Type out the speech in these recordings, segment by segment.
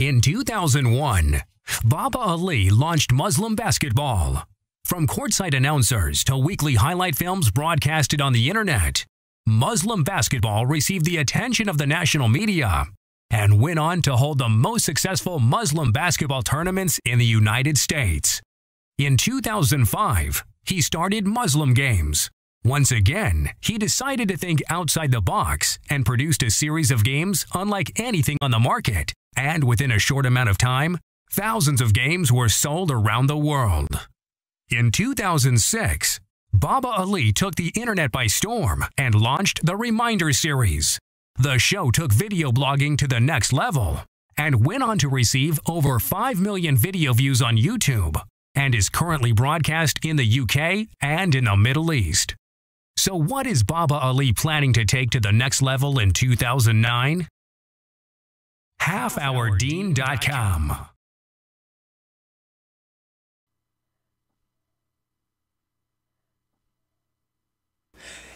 In 2001, Baba Ali launched Muslim basketball. From courtside announcers to weekly highlight films broadcasted on the internet, Muslim basketball received the attention of the national media and went on to hold the most successful Muslim basketball tournaments in the United States. In 2005, he started Muslim Games. Once again, he decided to think outside the box and produced a series of games unlike anything on the market. And within a short amount of time, thousands of games were sold around the world. In 2006, Baba Ali took the internet by storm and launched the Reminder series. The show took video blogging to the next level and went on to receive over 5 million video views on YouTube and is currently broadcast in the UK and in the Middle East. So, what is Baba Ali planning to take to the next level in 2009? HalfOurDeen.com.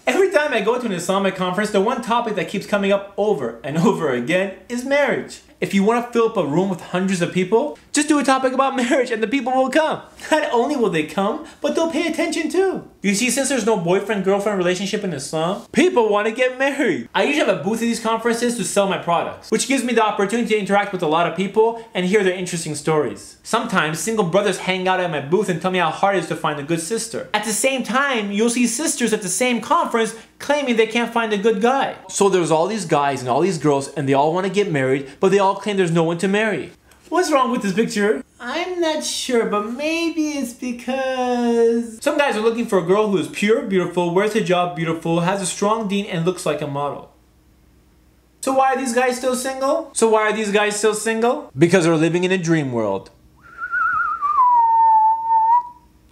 Every time I go to an Islamic conference, the one topic that keeps coming up over and over again is marriage. If you want to fill up a room with hundreds of people, just do a topic about marriage and the people will come. Not only will they come, but they'll pay attention too. You see, since there's no boyfriend-girlfriend relationship in Islam, people want to get married. I usually have a booth at these conferences to sell my products, which gives me the opportunity to interact with a lot of people and hear their interesting stories. Sometimes single brothers hang out at my booth and tell me how hard it is to find a good sister. At the same time, you'll see sisters at the same conference claiming they can't find a good guy. So there's all these guys and all these girls and they all want to get married, but they all claim there's no one to marry. What's wrong with this picture? I'm not sure, but maybe it's because... Some guys are looking for a girl who is pure, beautiful, wears hijab, beautiful, has a strong deen, and looks like a model. So why are these guys still single? So why are these guys still single? Because they're living in a dream world.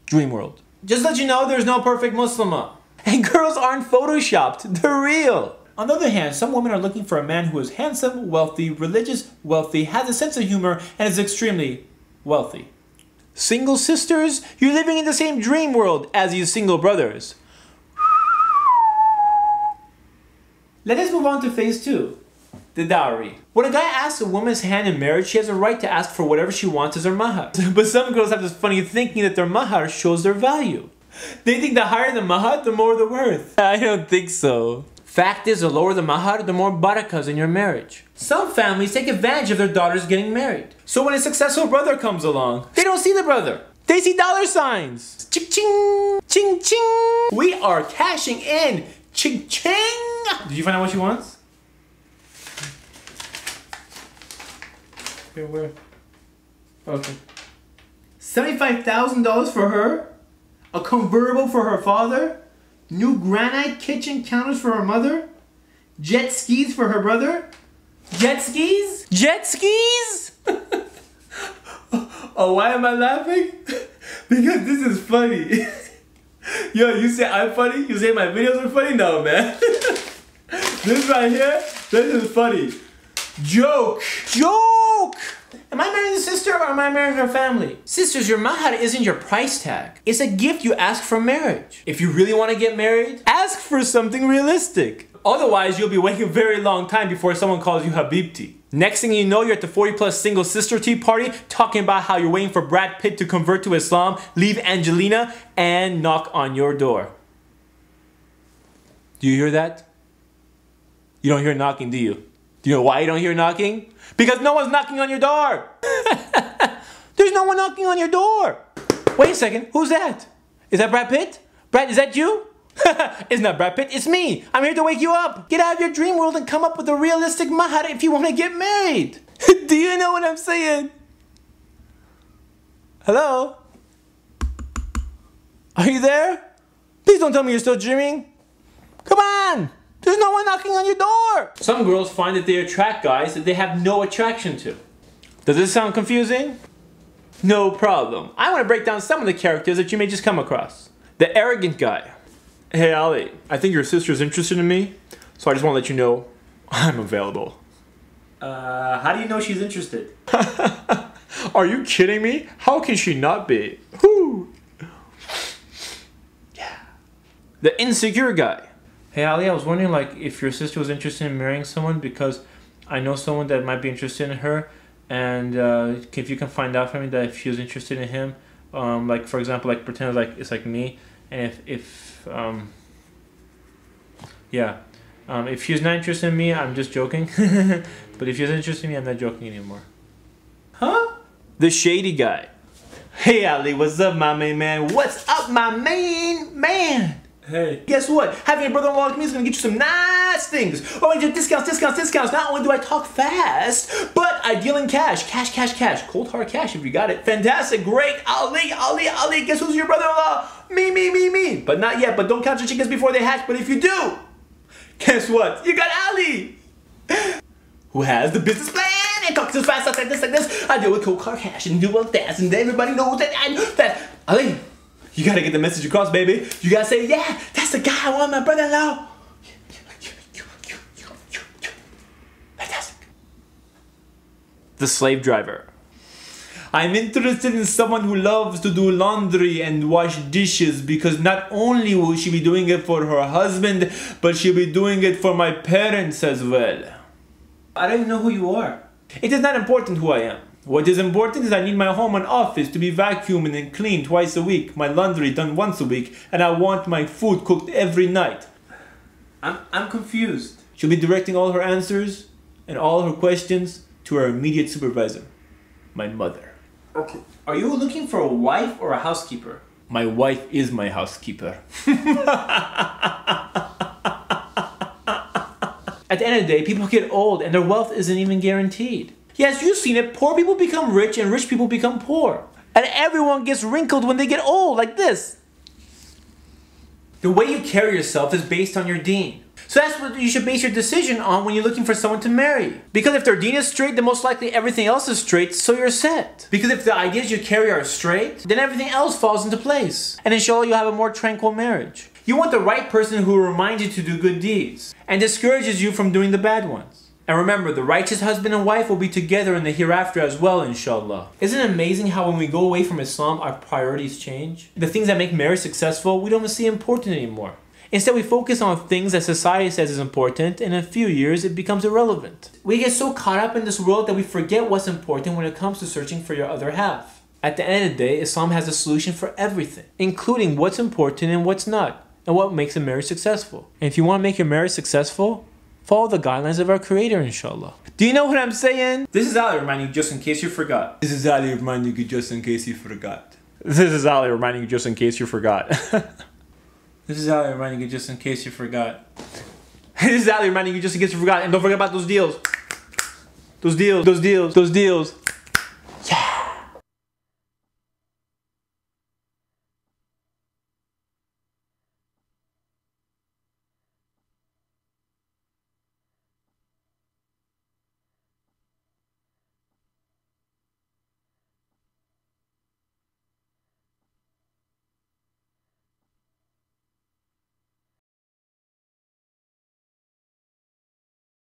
Dream world. Just let you know, there's no perfect Muslimah. And girls aren't photoshopped, they're real. On the other hand, some women are looking for a man who is handsome, wealthy, religious, wealthy, has a sense of humor, and is extremely wealthy. Single sisters, you're living in the same dream world as you single brothers. Let us move on to phase two. The dowry. When a guy asks a woman's hand in marriage, she has a right to ask for whatever she wants as her mahar. but some girls have this funny thinking that their mahar shows their value. They think the higher the mahar, the more the worth. I don't think so. Fact is, the lower the mahar, the more barakas in your marriage. Some families take advantage of their daughters getting married. So when a successful brother comes along, they don't see the brother. They see dollar signs. Ching ching, ching ching. We are cashing in. Ching ching. Did you find out what she wants? Here, where? Okay. $75,000 for her? A convertible for her father? New granite kitchen counters for her mother? Jet skis for her brother? Jet skis? Jet skis? oh, why am I laughing? because this is funny. Yo, you say I'm funny? You say my videos are funny? No, man. this right here, this is funny. Joke! Joke! Am I marrying the sister or am I marrying her family? Sisters, your mahar isn't your price tag. It's a gift you ask for marriage. If you really want to get married, ask for something realistic. Otherwise, you'll be waiting a very long time before someone calls you Habibti. Next thing you know, you're at the 40 plus single sister tea party talking about how you're waiting for Brad Pitt to convert to Islam, leave Angelina, and knock on your door. Do you hear that? You don't hear knocking, do you? Do you know why you don't hear knocking? Because no one's knocking on your door. There's no one knocking on your door. Wait a second, who's that? Is that Brad Pitt? Brad, is that you? it's not Brad Pitt, it's me. I'm here to wake you up. Get out of your dream world and come up with a realistic mahar if you want to get married. Do you know what I'm saying? Hello? Are you there? Please don't tell me you're still dreaming. Come on! There's no one knocking on your door! Some girls find that they attract guys that they have no attraction to. Does this sound confusing? No problem. I want to break down some of the characters that you may just come across. The arrogant guy. Hey Ali, I think your sister's interested in me, so I just want to let you know I'm available. Uh, how do you know she's interested? Are you kidding me? How can she not be? Whoo! Yeah. The insecure guy. Hey Ali, I was wondering like if your sister was interested in marrying someone because I know someone that might be interested in her and uh, if you can find out for me that if she was interested in him, um, like for example, like pretend like it's like me, and if if um, yeah, um, if she's not interested in me, I'm just joking. but if she's interested in me, I'm not joking anymore. Huh? The shady guy. Hey Ali, what's up, my main man? What's up, my main man? Hey. Guess what? Having a brother-in-law like me is gonna get you some nice things. Oh, I get discounts, discounts, discounts. Not only do I talk fast, but I deal in cash. Cash, cash, cash. Cold hard cash if you got it. Fantastic, great. Ali, Ali, Ali. Guess who's your brother-in-law? Me, me, me, me. But not yet. But don't count your chickens before they hatch. But if you do, guess what? You got Ali. Who has the business plan and talks as fast like this, like this. I deal with cold hard cash and do all that, and everybody knows that. And that. Ali. You gotta get the message across, baby. You gotta say, yeah, that's the guy I want my brother-in-law. Fantastic. The slave driver. I'm interested in someone who loves to do laundry and wash dishes because not only will she be doing it for her husband, but she'll be doing it for my parents as well. I don't even know who you are. It is not important who I am. What is important is I need my home and office to be vacuumed and cleaned twice a week, my laundry done once a week, and I want my food cooked every night. I'm, I'm confused. She'll be directing all her answers and all her questions to her immediate supervisor, my mother. Okay. Are you looking for a wife or a housekeeper? My wife is my housekeeper. At the end of the day, people get old and their wealth isn't even guaranteed. Yes, you've seen it. Poor people become rich and rich people become poor. And everyone gets wrinkled when they get old, like this. The way you carry yourself is based on your deen. So that's what you should base your decision on when you're looking for someone to marry. Because if their deen is straight, then most likely everything else is straight, so you're set. Because if the ideas you carry are straight, then everything else falls into place. And inshallah, you'll have a more tranquil marriage. You want the right person who reminds you to do good deeds and discourages you from doing the bad ones. And remember, the righteous husband and wife will be together in the hereafter as well, inshallah. Isn't it amazing how when we go away from Islam, our priorities change? The things that make marriage successful, we don't see important anymore. Instead, we focus on things that society says is important, and in a few years, it becomes irrelevant. We get so caught up in this world that we forget what's important when it comes to searching for your other half. At the end of the day, Islam has a solution for everything, including what's important and what's not, and what makes a marriage successful. And if you want to make your marriage successful, follow the guidelines of our creator inshallah. Do you know what i'm saying? This is ali reminding you just in case you forgot. This is ali reminding you just in case you forgot. This is ali reminding you just in case you forgot. This is ali reminding you just in case you forgot. This is ali reminding you just in case you forgot. And don't forget about those deals. Those deals those deals those deals